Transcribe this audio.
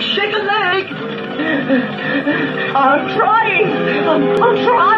Shake a leg. I'm trying. I'm, I'm trying.